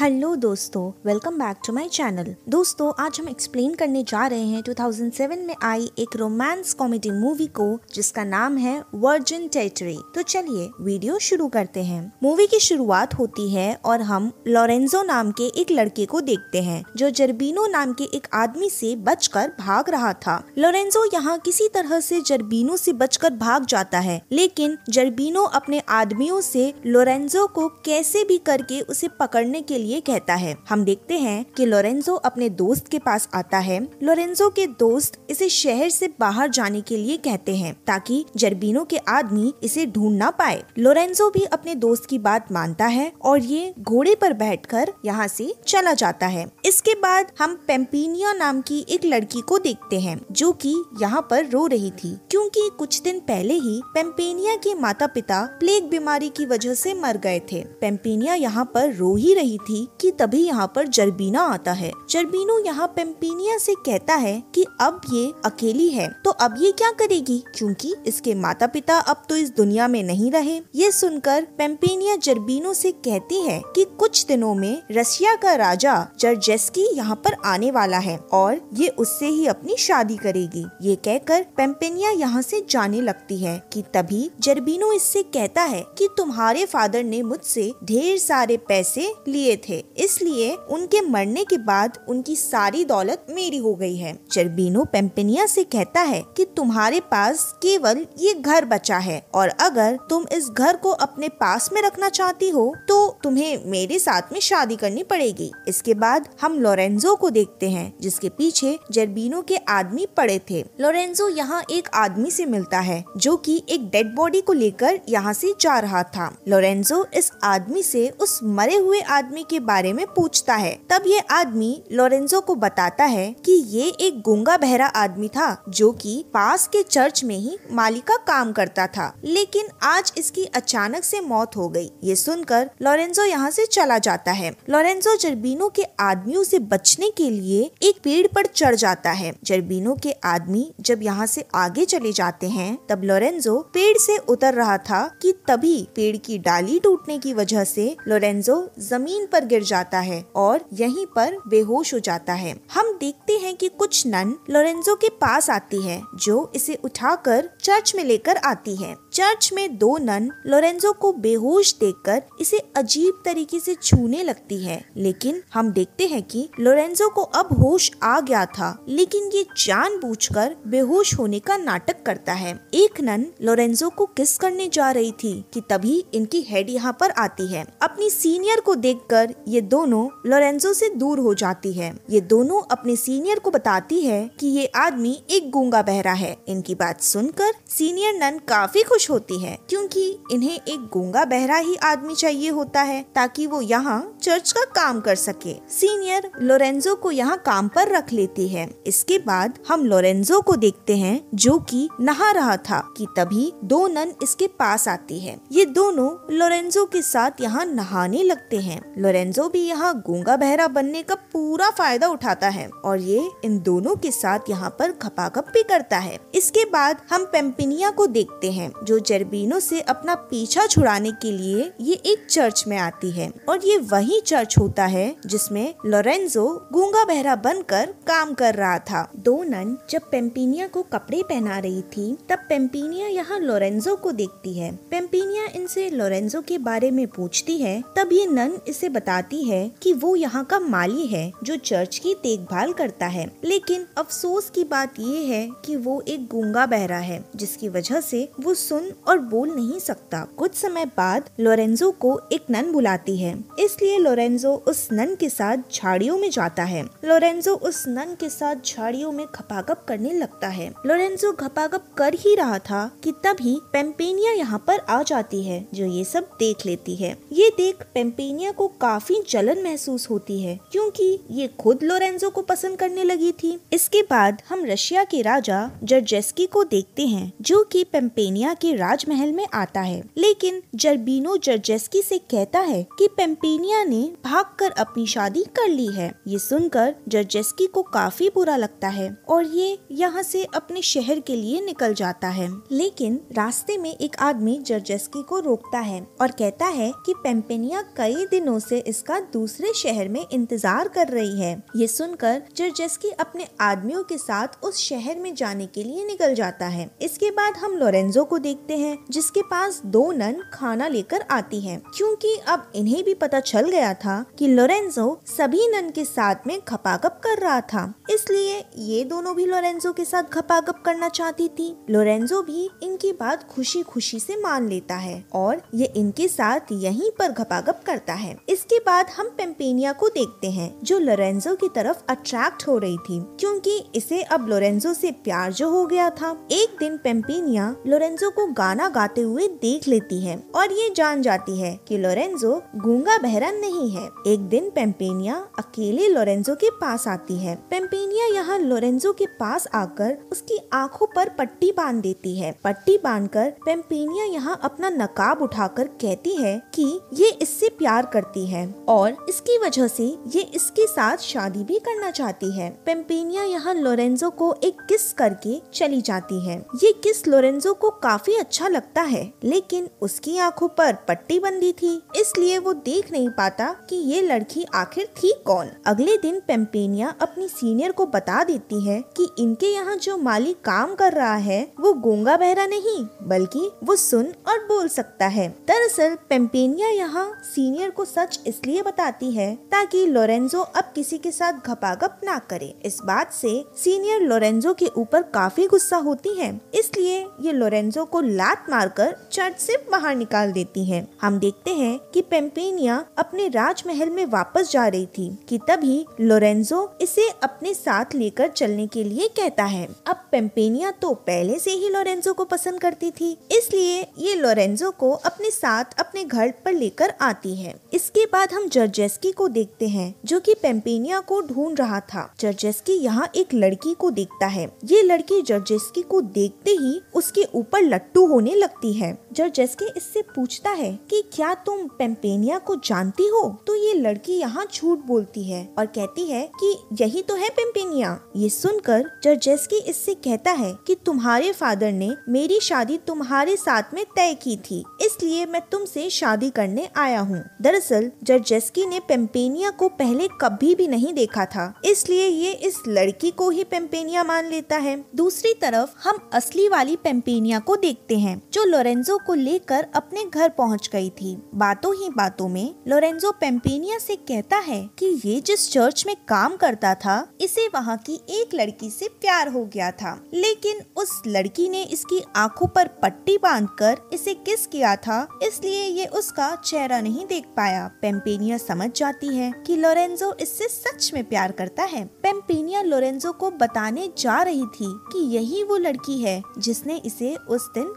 Hello दोस्तों welcome back to my channel दोस्तों, आज हम एक्सप्लेन करने जा रहे हैं 2007 में आई एक रोमांस कॉमेडी मूवी को, जिसका नाम है वर्जिन टेरिटरी तो चलिए वीडियो शुरू करते हैं. मूवी की शुरुआत होती है और हम लोरेंजो नाम के एक लड़के को देखते हैं, जो जर्बीनो नाम के एक आदमी से बचकर भाग रहा था. लोरेंजो यहाँ किसी तरह से जर्बीनो से बचकर भाग जाता है, लेकिन जर्बीनो अपने आदमियों से लोरेंजो को कैसे भी करके उसे पकड़ने के लिए लिए कहता है, हम देखते हैं कि लोरेंजो अपने दोस्त के पास आता है। लोरेंजो के दोस्त इसे शहर से बाहर जाने के लिए कहते हैं, ताकि जर्बीनो के आदमी इसे ढूंढ ना पाए। लोरेंजो भी अपने दोस्त की बात मानता है और ये घोड़े पर बैठकर यहाँ से चला जाता है। इसके बाद हम पेम्पिनिया नाम की एक लड़की को देखते हैं, जो कि यहाँ पर रो रही थी। क्योंकि कुछ दिन पहले ही पेम्पेनिया के माता पिता प्लेग बीमारी की वजह से मर गए थे। पेम्पेनिया यहाँ पर रो ही रही थी। थी कि तभी यहाँ पर जर्बीना आता है। जर्बीनो यहाँ पेम्पिनिया से कहता है कि अब ये अकेली है तो अब ये क्या करेगी? क्योंकि इसके माता पिता अब तो इस दुनिया में नहीं रहे। ये सुनकर पेम्पिनिया जर्बीनो से कहती है कि कुछ दिनों में रसिया का राजा जर्जेस्की यहाँ पर आने वाला है और ये उससे ही अपनी शादी करेगी। ये कहकर पेम्पेनिया यहाँ से जाने लगती है कि तभी जर्बीनो इससे कहता है कि तुम्हारे फादर ने मुझसे ढेर सारे पैसे लिए थे। इसलिए उनके मरने के बाद उनकी सारी दौलत मेरी हो गई है। चरबीनो पेम्पेनिया से कहता है कि तुम्हारे पास केवल ये घर बचा है और अगर तुम इस घर को अपने पास में रखना चाहती हो तो तुम्हें मेरे साथ में शादी करनी पड़ेगी। इसके बाद हम लोरेंजो को देखते हैं, जिसके पीछे जर्बीनो के आदमी पड़े थे। लोरेंजो यहाँ एक आदमी से मिलता है, जो कि एक डेड बॉडी को लेकर यहाँ से जा रहा था। लोरेंजो इस आदमी से उस मरे हुए आदमी के बारे में पूछता है। तब ये आदमी लोरेंजो को बताता है कि ये एक गुंगा बहरा आदमी था, जो कि पास के चर्च में ही माली का काम करता था। लेकिन आज इसकी अचानक से मौत हो गई। ये सुनकर लोरेंजो यहाँ से चला जाता है। लोरेंजो जर्बीनो के आदमियों से बचने के लिए एक पेड़ पर चढ़ जाता है। जर्बीनो के आदमी जब यहाँ से आगे चले जाते हैं, तब लोरेंजो पेड़ से उतर रहा था कि तभी पेड़ की डाली टूटने की वजह से लोरेंजो ज़मीन पर पर गिर जाता है और यहीं पर बेहोश हो जाता है। हम देखते हैं कि कुछ नन लोरेंजो के पास आती है, जो इसे उठाकर चर्च में लेकर आती है। चर्च में दो नन लोरेंजो को बेहोश देखकर इसे अजीब तरीके से छूने लगती है। लेकिन हम देखते हैं कि लोरेंजो को अब होश आ गया था, लेकिन ये जानबूझकर बेहोश होने का नाटक करता है। एक नन लोरेंजो को किस करने जा रही थी कि तभी इनकी हेड यहाँ पर आती है। अपनी सीनियर को देखकर ये दोनों लोरेंजो से दूर हो जाती है। ये दोनों अपने सीनियर को बताती है कि ये आदमी एक गूँगा बहरा है। इनकी बात सुनकर सीनियर नन काफ़ी खुश होती है, क्योंकि इन्हें एक गूँगा बहरा ही आदमी चाहिए होता है, ताकि वो यहाँ चर्च का काम कर सके। सीनियर लोरेंजो को यहाँ काम पर रख लेती है। इसके बाद हम लोरेंजो को देखते हैं, जो कि नहा रहा था, कि तभी दो नन इसके पास आती है। ये दोनों लोरेंजो के साथ यहाँ नहाने लगते हैं। लोरेंजो भी यहाँ गूँगा बहरा बनने का पूरा फ़ायदा उठाता है, और ये इन दोनों के साथ यहाँ पर खपाखप भी करता है। इसके बाद हम पेम्पिनिया को देखते हैं, जो जर्बीनो से अपना पीछा छुड़ाने के लिए ये एक चर्च में आती है और ये वही चर्च होता है जिसमें लोरेंजो गूँगा बहरा बनकर काम कर रहा था। दो नन जब पेम्पिनिया को कपड़े पहना रही थी, तब पेम्पिनिया यहाँ लोरेंजो को देखती है। पेम्पिनिया इनसे लोरेंजो के बारे में पूछती है, तब ये नन इसे बताती है कि वो यहाँ का माली है जो चर्च की देखभाल करता है। लेकिन अफसोस की बात ये है कि वो एक गूँगा बहरा है, जिसकी वजह से वो सुन और बोल नहीं सकता। कुछ समय बाद लोरेंजो को एक नन बुलाती है। इसलिए लोरेंजो उस नन के साथ झाड़ियों में जाता है। लोरेंजो उस नन के साथ झाड़ियों में खपागप करने लगता है। लोरेंजो खपागप कर ही रहा था कि तभी पेम्पेनिया यहाँ पर आ जाती है, जो ये सब देख लेती है। ये देख पेम्पेनिया को काफ़ी जलन महसूस होती है, क्योंकि ये खुद लोरेंजो को पसंद करने लगी थी। इसके बाद हम रशिया के राजा जर्जेस्की को देखते हैं, जो कि पेम्पेनिया के के राजमहल में आता है। लेकिन जर्बीनो जर्जेस्की से कहता है कि पेम्पेनिया ने भागकर अपनी शादी कर ली है। ये सुनकर जर्जेस्की को काफ़ी बुरा लगता है और ये यहाँ से अपने शहर के लिए निकल जाता है। लेकिन रास्ते में एक आदमी जर्जेस्की को रोकता है और कहता है कि पेम्पेनिया कई दिनों से इसका दूसरे शहर में इंतज़ार कर रही है। ये सुनकर जर्जेस्की अपने आदमियों के साथ उस शहर में जाने के लिए निकल जाता है। इसके बाद हम लोरेंजो को देखते हैं, जिसके पास दो नन खाना लेकर आती है। क्योंकि अब इन्हें भी पता चल गया था कि लोरेंजो सभी नन के साथ में खपागप कर रहा था। इसलिए ये दोनों भी लोरेंजो के साथ खपागप करना चाहती थी। लोरेंजो भी इनकी बात खुशी खुशी से मान लेता है और ये इनके साथ यहीं पर घपागप करता है। इसके बाद हम पेम्पेनिया को देखते हैं, जो लोरेंजो की तरफ़ अट्रैक्ट हो रही थी। क्योंकि इसे अब लोरेंजो से प्यार जो हो गया था। एक दिन पेम्पेनिया लोरेंजो को गाना गाते हुए देख लेती है और ये जान जाती है कि लोरेंजो गूँगा बहरा नहीं है। एक दिन पेम्पेनिया अकेले लोरेंजो के पास आती है। पेम्पेनिया यहाँ लोरेंजो के पास आकर उसकी आँखों पर पट्टी बाँध देती है। पट्टी बांधकर पेम्पेनिया यहाँ अपना नकाब उठाकर कहती है कि ये इससे प्यार करती है और इसकी वजह से ये इसके साथ शादी भी करना चाहती है। पेम्पेनिया यहाँ लोरेंजो को एक किस करके चली जाती है। ये किस लोरेंजो को काफ़ी अच्छा लगता है, लेकिन उसकी आँखों पर पट्टी बंदी थी। इसलिए वो देख नहीं पाता कि ये लड़की आखिर थी कौन। अगले दिन पेम्पेनिया अपनी सीनियर को बता देती है कि इनके यहाँ जो माली काम कर रहा है, वो गोंगा बहरा नहीं, बल्कि वो सुन और बोल सकता है। दरअसल पेम्पेनिया यहाँ सीनियर को सच इसलिए बताती है ताकि लोरेंजो अब किसी के साथ घपागप ना करे। इस बात से सीनियर लोरेंजो के ऊपर काफ़ी गुस्सा होती है, इसलिए ये लोरेंजो को लात मारकर चर्च से बाहर निकाल देती है। हम देखते हैं कि पेम्पेनिया अपने राजमहल में वापस जा रही थी, कि तभी लोरेंजो इसे अपने साथ लेकर चलने के लिए कहता है। अब पेम्पेनिया तो पहले से ही लोरेंजो को पसंद करती थी, इसलिए ये लोरेंजो को अपने साथ अपने घर पर लेकर आती है। इसके बाद हम जर्जेस्की को देखते हैं, जो कि पेम्पेनिया को ढूंढ रहा था। जर्जेस्की यहाँ एक लड़की को देखता है। ये लड़की जर्जेस्की को देखते ही उसके ऊपर लट्टू होने लगती है। जर्जेस्की इससे पूछता है कि क्या तुम पेम्पेनिया को जानती हो तो ये लड़की यहाँ झूठ बोलती है और कहती है कि यही तो है पेम्पेनिया। ये सुनकर जर्जेस्की इससे कहता है कि तुम्हारे फादर ने मेरी शादी तुम्हारे साथ में तय की थी, इसलिए मैं तुमसे शादी करने आया हूँ। दरअसल जर्जेस्की ने पेम्पेनिया को पहले कभी भी नहीं देखा था, इसलिए ये इस लड़की को ही पेम्पेनिया मान लेता है। दूसरी तरफ़, हम असली वाली पेम्पेनिया को देखते हैं, जो लोरेंजो को लेकर अपने घर पहुँच गई थी। बातों ही बातों में लोरेंजो पेम्पेनिया से कहता है कि ये जिस चर्च में काम करता था, इसे वहाँ की एक लड़की से प्यार हो गया था। लेकिन उस लड़की ने इसकी आँखों पर पट्टी बांधकर इसे किस किया था, इसलिए ये उसका चेहरा नहीं देख पाया। पेम्पेनिया समझ जाती है कि लोरेंजो इससे सच में प्यार करता है। पेम्पेनिया लोरेंजो को बताने जा रही थी कि यही वो लड़की है जिसने इसे उस दिन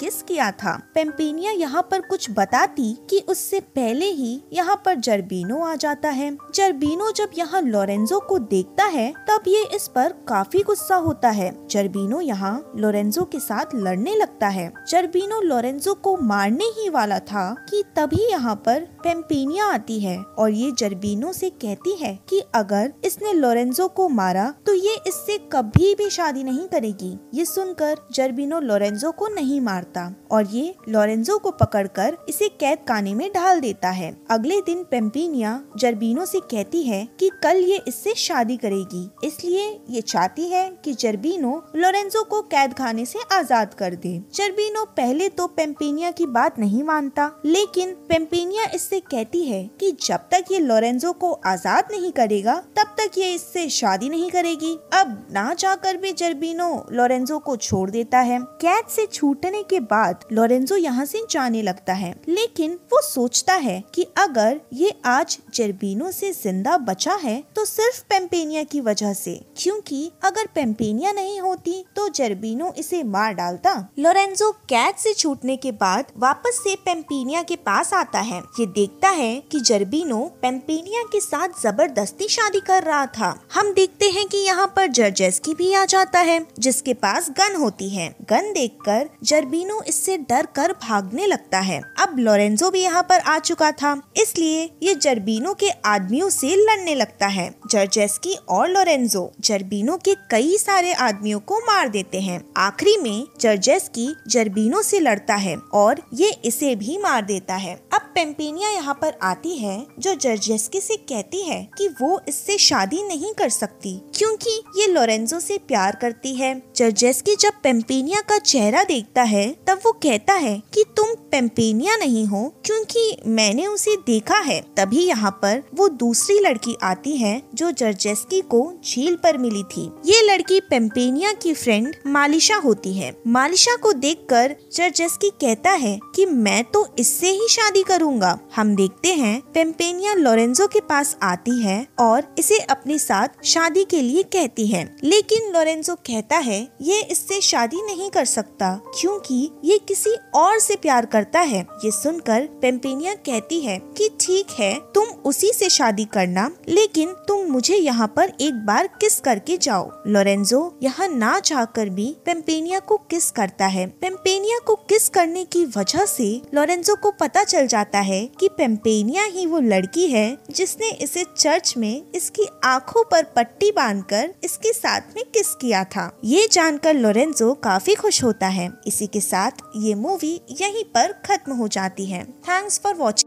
किस किया था? पेम्पिनिया यहाँ पर कुछ बताती कि उससे पहले ही यहाँ पर जर्बीनो आ जाता है। जर्बीनो जब यहाँ लोरेंजो को देखता है, तब ये इस पर काफ़ी गुस्सा होता है। जर्बीनो यहाँ लोरेंजो के साथ लड़ने लगता है। जर्बीनो लोरेंजो को मारने ही वाला था कि तभी यहाँ पर पेम्पिनिया आती है और ये जर्बीनो से कहती है कि अगर इसने लोरेंजो को मारा तो ये इससे कभी भी शादी नहीं करेगी। ये सुनकर जर्बीनो लोरेंजो को नहीं मारता। और ये लोरेंजो को पकड़कर इसे कैद खाने में ढाल देता है। अगले दिन पेम्पिनिया जर्बीनो से कहती है कि कल ये इससे शादी करेगी, इसलिए ये चाहती है कि जर्बीनो लोरेंजो को कैद खाने से आज़ाद कर दे। जर्बीनो पहले तो पेम्पिनिया की बात नहीं मानता, लेकिन पेम्पिनिया इससे कहती है कि जब तक ये लोरेंजो को आज़ाद नहीं करेगा, तब तक ये इससे शादी नहीं करेगी। अब ना जाकर भी जर्बीनो लोरेंजो को छोड़ देता है। कैद से छूटने के बाद लोरेंजो यहाँ से जाने लगता है। लेकिन वो सोचता है कि अगर ये आज जर्बीनो से ज़िंदा बचा है तो सिर्फ़ पेम्पेनिया की वजह से। क्योंकि अगर पेम्पेनिया नहीं होती तो जर्बीनो इसे मार डालता। लोरेंजो कैद से छूटने के बाद वापस से पेम्पेनिया के पास आता है। ये देखता है कि जर्बीनो पेम्पेनिया के साथ ज़बरदस्ती शादी कर रहा था। हम देखते हैं कि यहाँ पर जर्जेस्की भी आ जाता है, जिसके पास गन होती है। गन देखकर जर्बीनो जर्बीनो इससे डर कर भागने लगता है। अब लोरेंजो भी यहाँ पर आ चुका था। इसलिए ये जर्बीनो के आदमियों से लड़ने लगता है। जर्जेस्की और लोरेंजो जर्बीनो के कई सारे आदमियों को मार देते हैं। आखिरी में जर्जेस्की जर्बीनो से लड़ता है और ये इसे भी मार देता है। अब पेम्पेनिया यहाँ पर आती है, जो जर्जेस्की से कहती है कि वो इससे शादी नहीं कर सकती, क्योंकि ये लोरेंजो से प्यार करती है। जर्जेस्की जब पेम्पेनिया का चेहरा देखता है तब वो कहता है कि तुम पेम्पेनिया नहीं हो, क्योंकि मैंने उसे देखा है। तभी यहाँ पर वो दूसरी लड़की आती है जो जर्जेस्की को झील पर मिली थी। ये लड़की पेम्पेनिया की फ्रेंड मालिशा होती है। मालिशा को देखकर जर्जेस्की कहता है कि मैं तो इससे ही शादी करूँगा। हम देखते हैं पेम्पेनिया लोरेंजो के पास आती है और इसे अपने साथ शादी के लिए कहती है। लेकिन लोरेंजो कहता है, ये इससे शादी नहीं कर सकता, क्योंकि ये किसी और से प्यार करता है। ये सुनकर पेम्पेनिया कहती है कि ठीक है, तुम उसी से शादी करना, लेकिन तुम मुझे यहाँ पर एक बार किस करके जाओ। लोरेंजो, यहाँ ना चाहकर भी पेम्पेनिया को किस करता है? पेम्पेनिया को किस करने की वजह से लोरेंजो को पता चल जाता है कि पेम्पेनिया ही वो लड़की है जिसने इसे चर्च में इसकी आँखों पर पट्टी बांधकर इसके साथ में किस किया था? ये जानकर लोरेंजो काफ़ी खुश होता है। इसी के साथ ये मूवी यहीं पर खत्म हो जाती है। Thanks for watching.